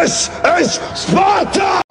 This is Sparta!